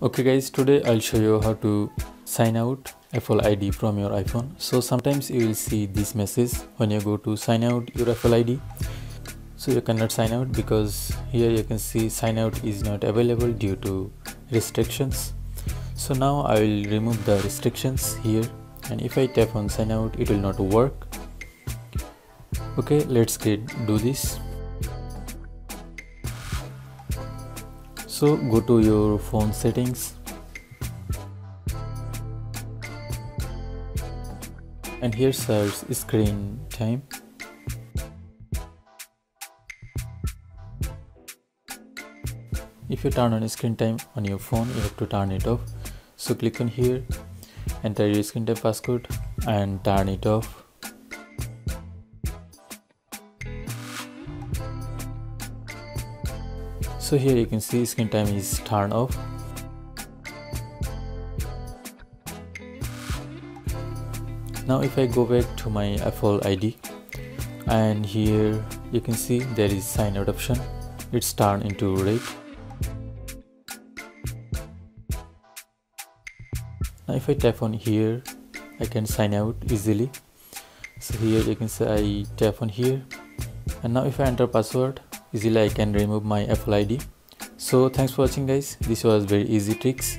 okay guys today i'll show you how to sign out apple id from your iphone. So sometimes you will see this message when you go to sign out your apple id so you cannot sign out because here you can see sign out is not available due to restrictions. So now i will remove the restrictions here. And if i tap on sign out it will not work. Okay let's get do this so go to your phone settings. And here search screen time. If you turn on screen time on your phone you have to turn it off. So click on here enter your screen time passcode and turn it off so here you can see screen time is turned off. Now if I go back to my Apple ID and here you can see there is sign out option it's turned into red. Now if I tap on here I can sign out easily. So here you can say I tap on here. And now if I enter password easily I can remove my Apple ID so thanks for watching guys. This was very easy tricks